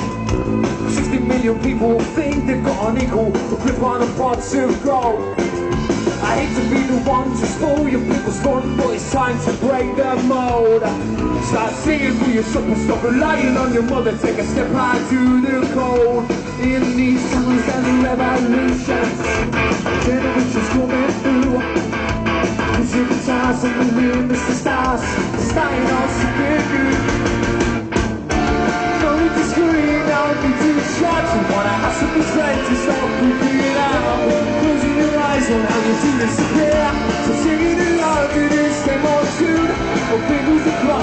years old. 60 million people think they've got an equal grip on a pot of gold. I hate to be the one to spoil your people's fun, but it's time to break the mold. Start seeing for your supper, stop relying on your mother, take a step out to the cold. In these times and revolutions, generations coming through. Cause the times and the moon, Mr. Stars, starting off to get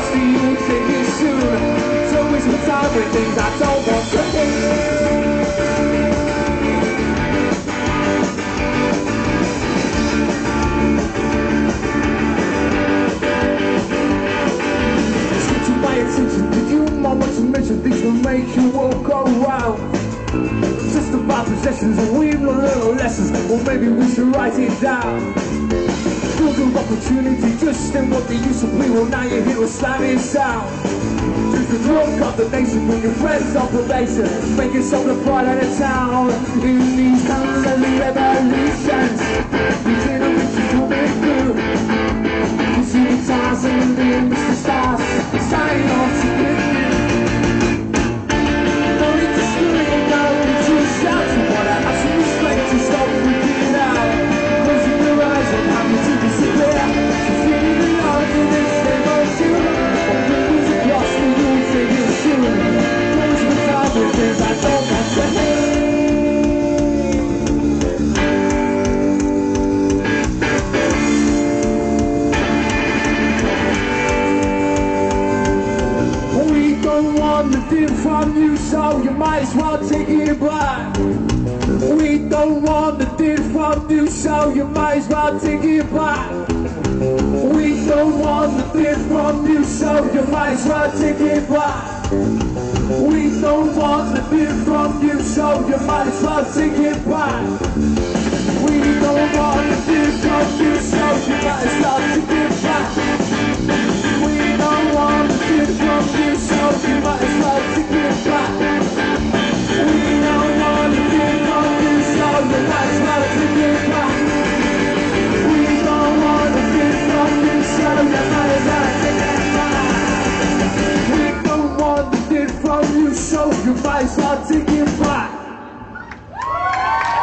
across you take soon. It's always the time with things I don't want to to my attention. You mind what you mentioned? Things will make you all go round. Just about possessions and we've learned little lessons. Well, maybe we should write it down. Of opportunity, just in what they used to be. Well, now you hear a slamming sound. Just the drunk of the nation, bring your friends on probation. Make yourself the pride of the town. In these of revolutions, deal from you, so you might as well take it back. We don't want deal from you, so you might as well take it back. We don't want deal from you, so you might as well take it back. We don't want deal from you, so you might as well take it back. We don't want deal from you, so you might as well back. We don't